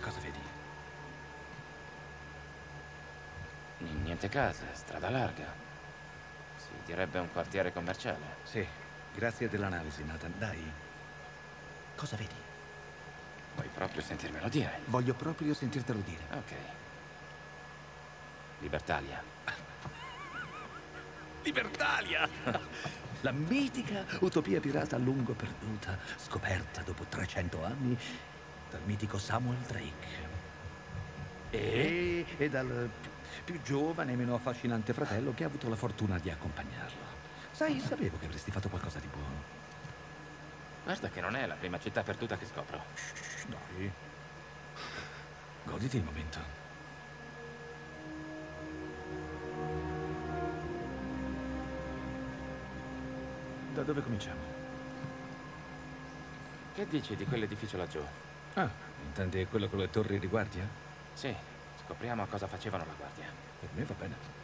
Cosa vedi? Niente case, strada larga. Si direbbe un quartiere commerciale. Sì, grazie dell'analisi, Nathan. Dai. Cosa vedi? Vuoi proprio sentirmelo dire? Voglio proprio sentirtelo dire. Ok. Libertalia. Libertalia! La mitica utopia pirata a lungo perduta, scoperta dopo 300 anni dal mitico Samuel Drake. E, e dal più giovane e meno affascinante fratello che ha avuto la fortuna di accompagnarlo. Sai, sapevo che avresti fatto qualcosa di buono. Guarda che non è la prima città perduta che scopro. Shh, dai. Goditi il momento. Da dove cominciamo? Che dici di quell'edificio laggiù? Ah, intendi quello con le torri di guardia? Sì, scopriamo cosa facevano la guardia. Per me va bene.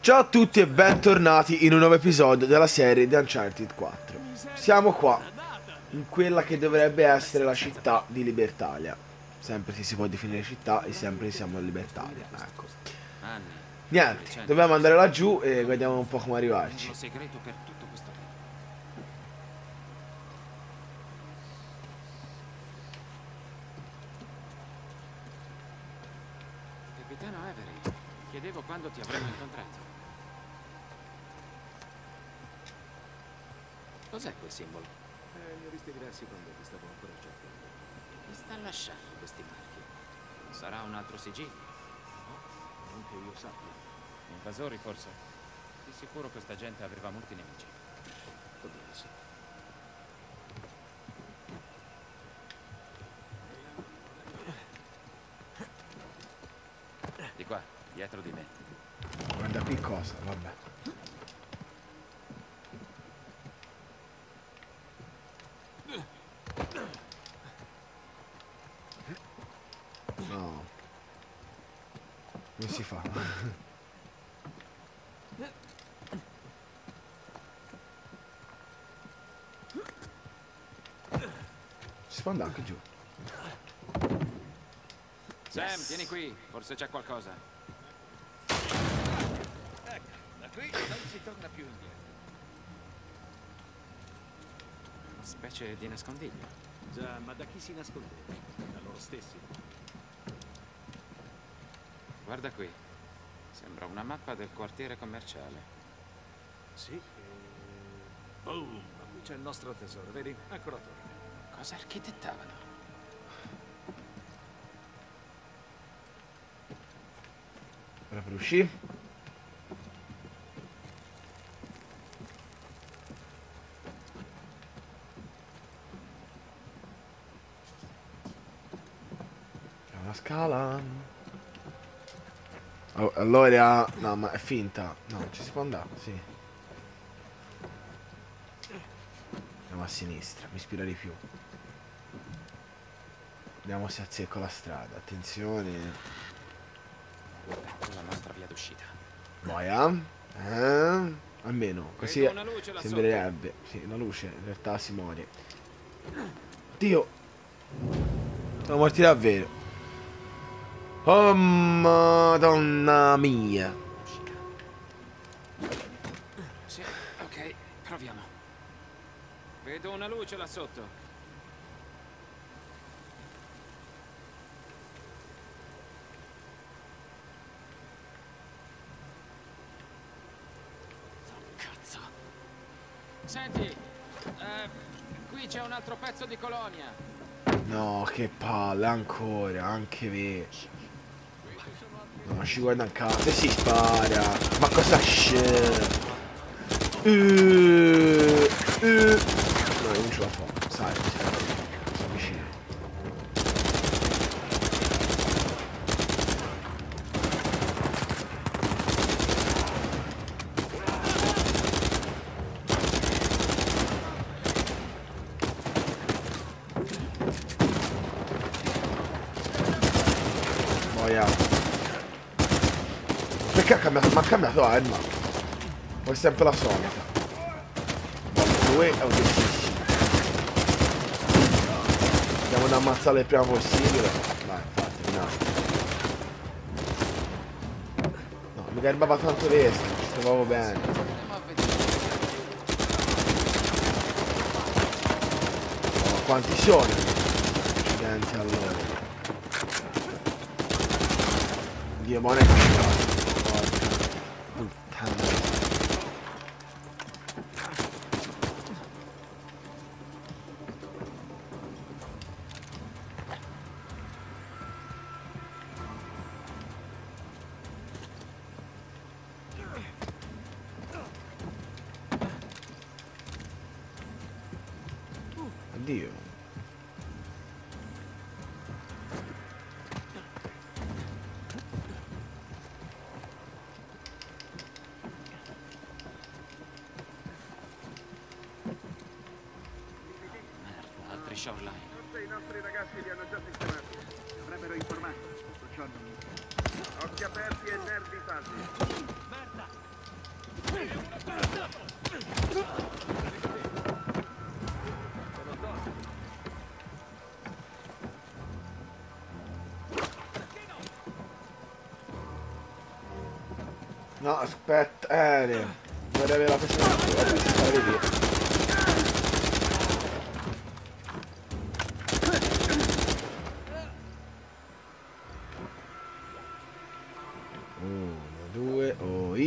Ciao a tutti e bentornati in un nuovo episodio della serie di Uncharted 4. Siamo qua, in quella che dovrebbe essere la città di Libertalia. Sempre si può definire città e sempre siamo a Libertalia, ecco. Niente, dobbiamo andare laggiù e vediamo un po' come arrivarci. Segreto per chiedevo quando ti avremmo incontrato. Cos'è quel simbolo? Eh, ne ho visti diversi quando ti stavo ancora cercando. Mi sta lasciando questi marchi. Sarà un altro sigillo. Non che io sappia. Invasori, forse? Di sicuro questa gente aveva molti nemici. Può darsi. Di qua, dietro di me. Guarda qui cosa, vabbè. No. Come si fa? Si può andare anche giù. Sam, vieni qui, forse c'è qualcosa. Ecco, da qui non si torna più indietro. Una specie di nascondiglio. Già, ma da chi si nascondeva? Da loro stessi? Guarda qui. Sembra una mappa del quartiere commerciale. Sì. E... Boom! Ma qui c'è il nostro tesoro, vedi? Ecco la torre. Cosa architettavano? Ora per uscire. Una scala. Oh, allora, no, ma è finta. No, ci si può andare, sì. Andiamo a sinistra, mi ispira di più. Vediamo se azzecco la strada. Attenzione. La nostra via d'uscita. Boia. Eh? Almeno, così sembrerebbe. Sì, la luce, in realtà si muore. Dio. Siamo morti davvero. Oh madonna mia. Sì, ok, proviamo. Vedo una luce là sotto. Oh, cazzo. Senti, eh, qui c'è un altro pezzo di colonia. No, che palle, ancora, anche vero. No, ci guarda in casa. E si spara. Ma cosa c'è? Uh, uh. No, non ce la fa. Sai, si avvicina. Boia. Perché ha cambiato? Ma ha cambiato arma. O è sempre la solita? Due è un ad ammazzarlo il prima possibile. Vai, infatti, no. No, mi garbava tanto l'esca, ci trovavo bene. Andiamo quanti sono? Accidenti allora. Dio, ma Merda, altri shoreline. Forse i nostri ragazzi li hanno già sistemati. Avrebbero informato. Tutto ciò non... Occhi aperti e nervi saldi. No, aspetta, eh, vorrei avere la persona. Vabbè, si fa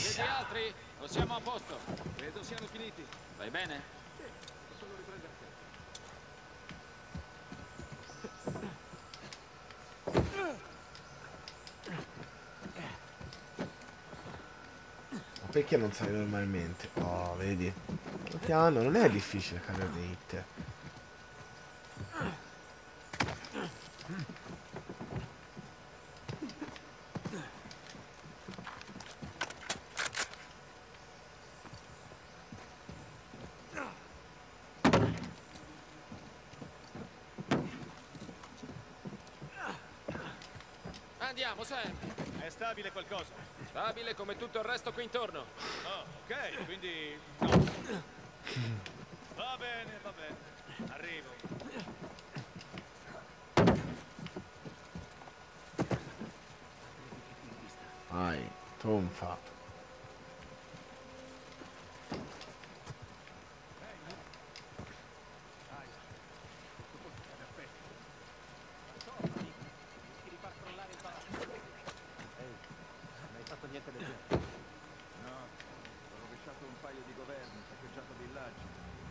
oh, Siete is. altri? O siamo a posto? Credo siano finiti. Vai bene? Ma perché non sale normalmente? Oh, vedi. Piano, non è difficile cambiare di hit. Andiamo, Sam. È stabile qualcosa? Stabile come tutto il resto qui intorno. Oh, ok, quindi... no. Va bene, va bene. Arrivo. Vai, tonfa. No, ho rovesciato un paio di governi, saccheggiato villaggi.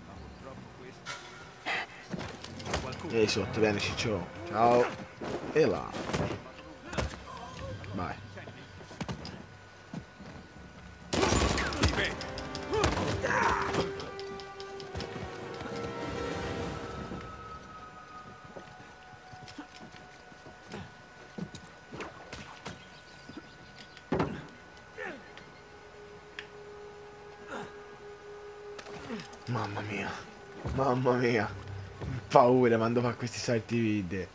Ma purtroppo questo... Ehi sotto, vieni ciccio. Ciao. E là. Vai. Mamma mia. Mamma mia. Paura quando fa questi salti vide.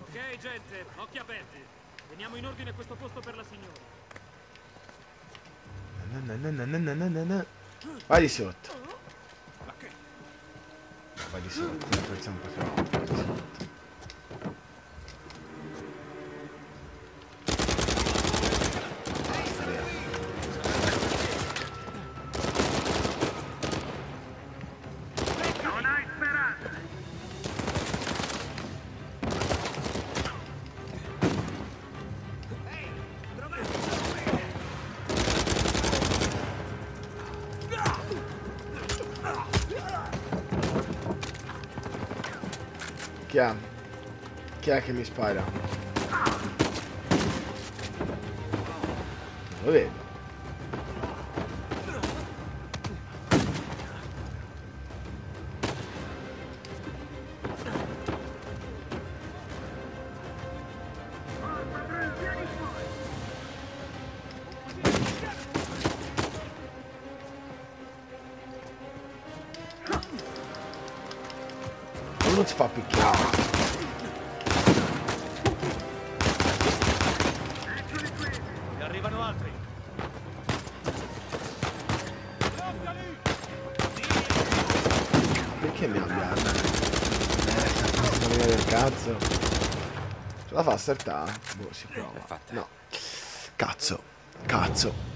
Ok, gente, occhi aperti. Teniamo in ordine questo posto per la signora. Na na na na na na na na. Vai di sotto. Vai di sotto, forza un po' troppo. Chi è? Chi è che mi spara? Non lo vedo. Non si fa picchiare. Ne arrivano altri. Perché mi ha armi? Mandolina del cazzo. Ce la fa starta? Boh, si prova. No. Cazzo. Cazzo.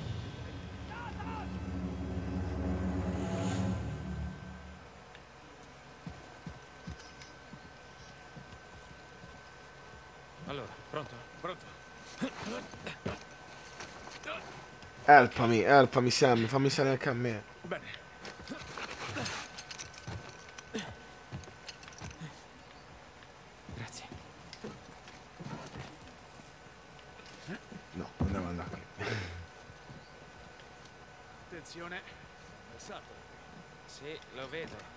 Allora, pronto? Pronto? Helpami, helpami Sam, fammi salire anche a me. Bene. Grazie. No, andiamo da qui. Attenzione. Salto. Sì, lo vedo.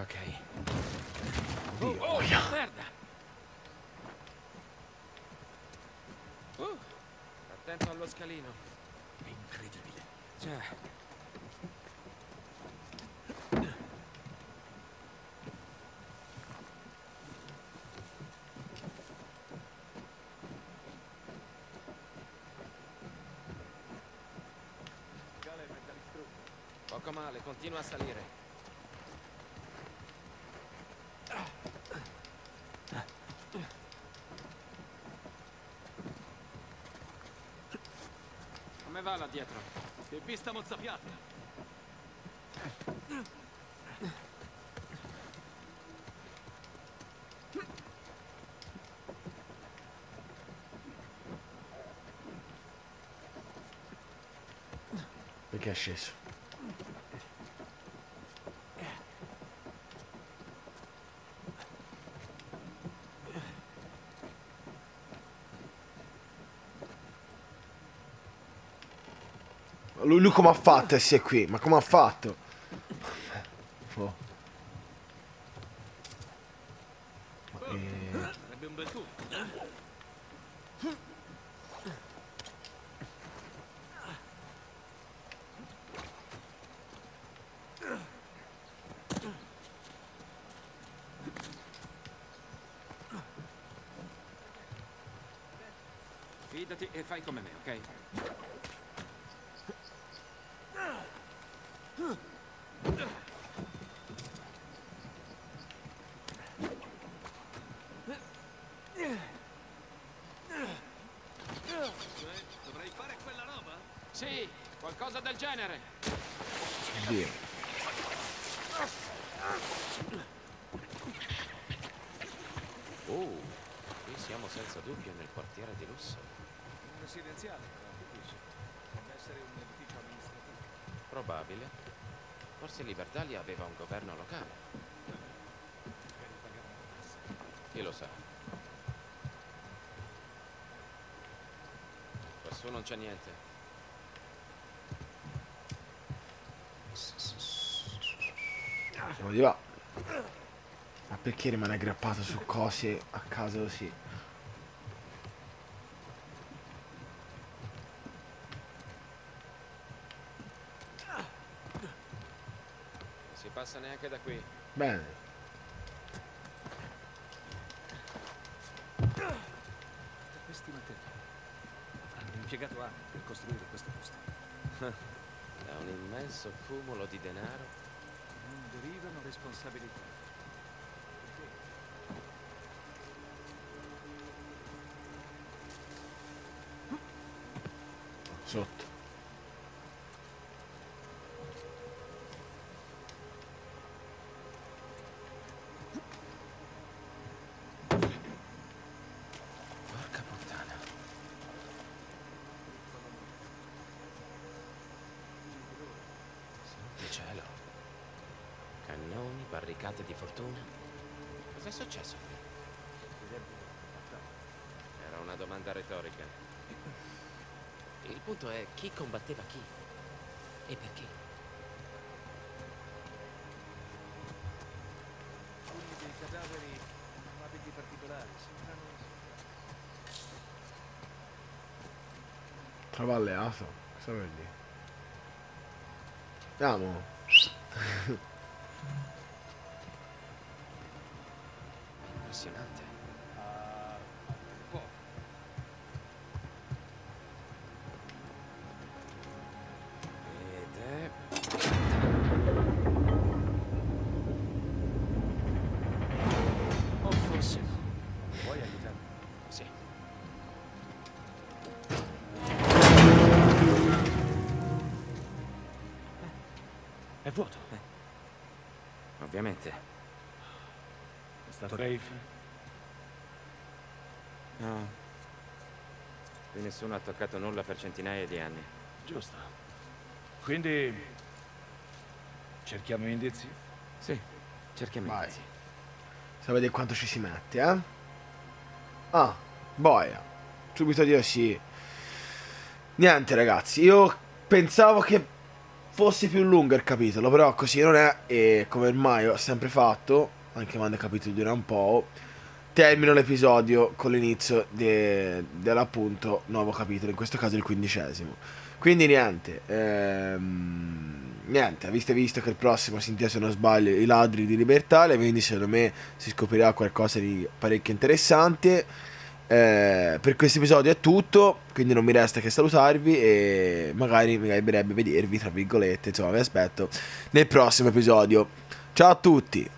Ok. Oh, oh, merda! Uh, attento allo scalino. È incredibile. Già. Poco male, continua a salire. Va là dietro? Che pista mozzafiato. Perché è sceso? Lui, lui come ha fatto a essere qui? Ma come ha fatto? Oh. Ma che- Sarebbe un bel tuffo. Fidati e fai come me, ok? Dovrei fare quella roba? Sì, qualcosa del genere. Dio. Oh, qui siamo senza dubbio nel quartiere di lusso. Un residenziale, però, capisci? Deve essere un. Probabile. Forse Libertalia aveva un governo locale. Chi lo sa? Quassù non c'è niente. Siamo di là. Ma perché rimane aggrappato su cose a caso così? Passa neanche da qui. Bene. Tutti questi materiali. Avranno impiegato anni per costruire questo posto. Da un immenso cumulo di denaro. Non derivano responsabilità. Sotto. Barricate di fortuna. Cos'è successo qui? Era una domanda retorica. Il punto è chi combatteva chi? E perché? Alcuni dei cadaveri hanno abiti particolari. Sembrano Trova alleato. Cosa vuol dire? Andiamo. Ovviamente. È stato Rafe? No. Qui nessuno ha toccato nulla per centinaia di anni. Giusto. Quindi... Cerchiamo indizi? Sì, cerchiamo Vai. indizi. Sapete quanto ci si mette, eh? Ah, boia. Subito Dio sì. Niente ragazzi, io pensavo che fosse più lungo il capitolo, però così non è e come ormai ho sempre fatto, anche quando il capitolo dura un po', termino l'episodio con l'inizio de- dell'appunto nuovo capitolo, in questo caso il quindicesimo. Quindi niente, ehm, niente, avete visto che il prossimo si intende se non sbaglio i ladri di Libertalia, quindi secondo me si scoprirà qualcosa di parecchio interessante. Eh, per questo episodio è tutto, quindi non mi resta che salutarvi e magari mi piacerebbe vedervi, tra virgolette, insomma vi aspetto nel prossimo episodio. Ciao a tutti!